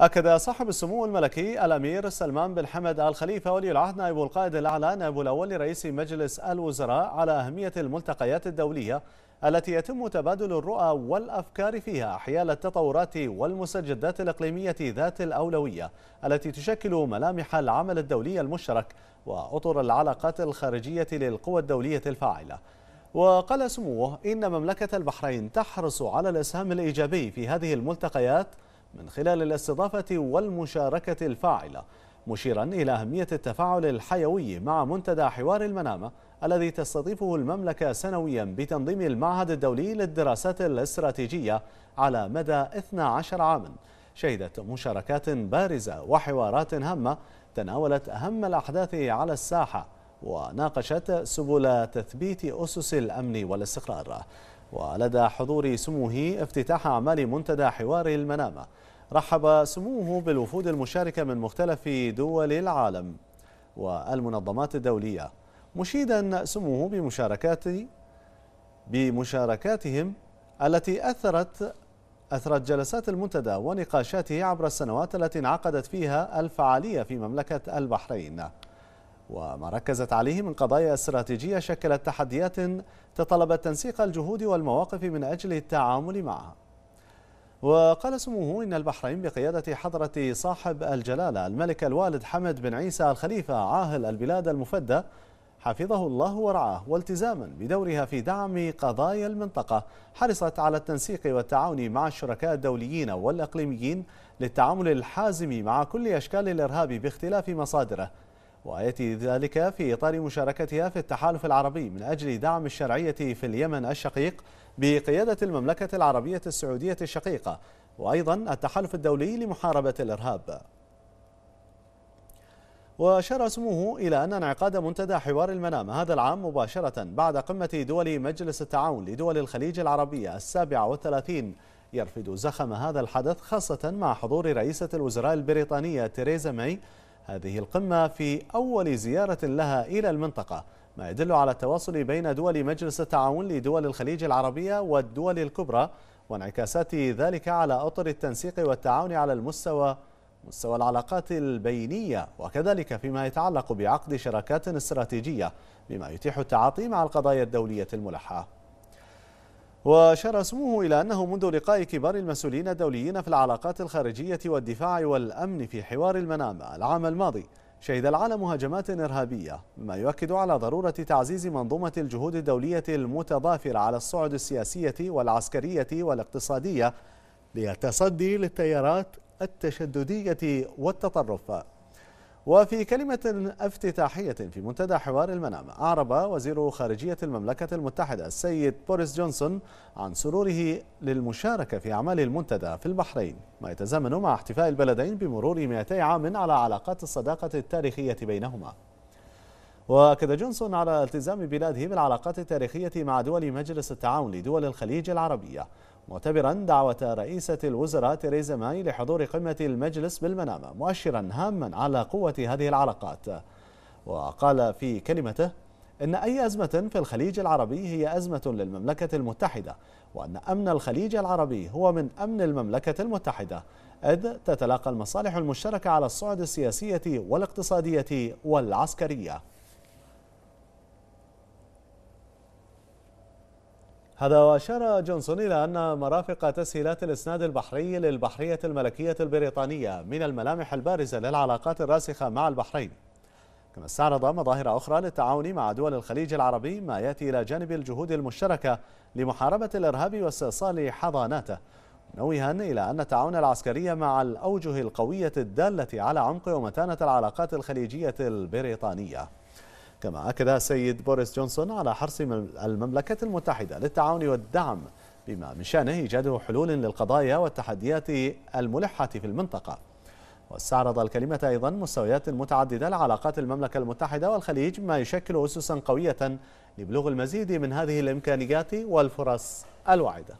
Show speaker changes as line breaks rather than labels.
أكد صاحب السمو الملكي الأمير سلمان بن حمد آل خليفة ولي العهد نائب القائد الأعلى نائب الأول لرئيس مجلس الوزراء على أهمية الملتقيات الدولية التي يتم تبادل الرؤى والأفكار فيها حيال التطورات والمستجدات الإقليمية ذات الأولوية التي تشكل ملامح العمل الدولي المشترك وأطر العلاقات الخارجية للقوى الدولية الفاعلة. وقال سموه إن مملكة البحرين تحرص على الإسهام الإيجابي في هذه الملتقيات من خلال الاستضافة والمشاركة الفاعلة مشيرا إلى أهمية التفاعل الحيوي مع منتدى حوار المنامة الذي تستضيفه المملكة سنويا بتنظيم المعهد الدولي للدراسات الاستراتيجية على مدى 12 عاما. شهدت مشاركات بارزة وحوارات هامة تناولت أهم الأحداث على الساحة وناقشت سبل تثبيت أسس الأمن والاستقرار. ولدى حضور سموه افتتاح أعمال منتدى حوار المنامة. رحب سموه بالوفود المشاركة من مختلف دول العالم والمنظمات الدولية. مشيدا سموه بمشاركات بمشاركاتهم التي أثرت أثرت جلسات المنتدى ونقاشاته عبر السنوات التي انعقدت فيها الفعالية في مملكة البحرين. وما ركزت عليه من قضايا استراتيجية شكلت تحديات تطلبت تنسيق الجهود والمواقف من أجل التعامل معها. وقال سموه إن البحرين بقيادة حضرة صاحب الجلالة الملك الوالد حمد بن عيسى الخليفة عاهل البلاد المفدى حفظه الله ورعاه والتزاما بدورها في دعم قضايا المنطقة حرصت على التنسيق والتعاون مع الشركاء الدوليين والإقليميين للتعامل الحازم مع كل أشكال الإرهاب باختلاف مصادره ويأتي ذلك في إطار مشاركتها في التحالف العربي من أجل دعم الشرعية في اليمن الشقيق بقيادة المملكة العربية السعودية الشقيقة وأيضا التحالف الدولي لمحاربة الإرهاب. وأشار سموه إلى أن انعقاد منتدى حوار المنام هذا العام مباشرة بعد قمة دول مجلس التعاون لدول الخليج العربية السابعة والثلاثين. يرفد زخم هذا الحدث خاصة مع حضور رئيسة الوزراء البريطانية تيريزا ماي هذه القمة في أول زيارة لها إلى المنطقة ما يدل على التواصل بين دول مجلس التعاون لدول الخليج العربية والدول الكبرى وانعكاسات ذلك على أطر التنسيق والتعاون على المستوى مستوى العلاقات البينية وكذلك فيما يتعلق بعقد شراكات استراتيجية بما يتيح التعاطي مع القضايا الدولية الملحة. وشار اسمه إلى أنه منذ لقاء كبار المسؤولين الدوليين في العلاقات الخارجية والدفاع والأمن في حوار المنام العام الماضي شهد العالم هجمات إرهابية ما يؤكد على ضرورة تعزيز منظومة الجهود الدولية المتضافرة على الصعد السياسية والعسكرية والاقتصادية للتصدي للتيارات التشددية والتطرف. وفي كلمة افتتاحية في منتدى حوار المنام أعرب وزير خارجية المملكة المتحدة السيد بوريس جونسون عن سروره للمشاركة في أعمال المنتدى في البحرين. ما يتزامن مع احتفاء البلدين بمرور 200 عام على علاقات الصداقة التاريخية بينهما. وأكد جونسون على التزام بلاده بالعلاقات التاريخية مع دول مجلس التعاون لدول الخليج العربية معتبرا دعوة رئيسة الوزراء تيريزا ماي لحضور قمة المجلس بالمنامة مؤشرا هاما على قوة هذه العلاقات. وقال في كلمته إن أي أزمة في الخليج العربي هي أزمة للمملكة المتحدة وأن أمن الخليج العربي هو من أمن المملكة المتحدة إذ تتلاقى المصالح المشتركة على الصعد السياسية والاقتصادية والعسكرية. هذا وأشار جونسون إلى أن مرافق تسهيلات الإسناد البحري للبحرية الملكية البريطانية من الملامح البارزة للعلاقات الراسخة مع البحرين. كما استعرض مظاهر أخرى للتعاون مع دول الخليج العربي ما يأتي إلى جانب الجهود المشتركة لمحاربة الإرهاب واستئصال حضاناته منوها إلى أن التعاون العسكري مع الأوجه القوية الدالة على عمق ومتانة العلاقات الخليجية البريطانية. كما أكد السيد بوريس جونسون على حرص المملكة المتحدة للتعاون والدعم بما من شأنه إيجاد حلول للقضايا والتحديات الملحة في المنطقة. واستعرض الكلمة أيضا مستويات متعددة لعلاقات المملكة المتحدة والخليج ما يشكل أسسا قوية لبلوغ المزيد من هذه الإمكانيات والفرص الواعدة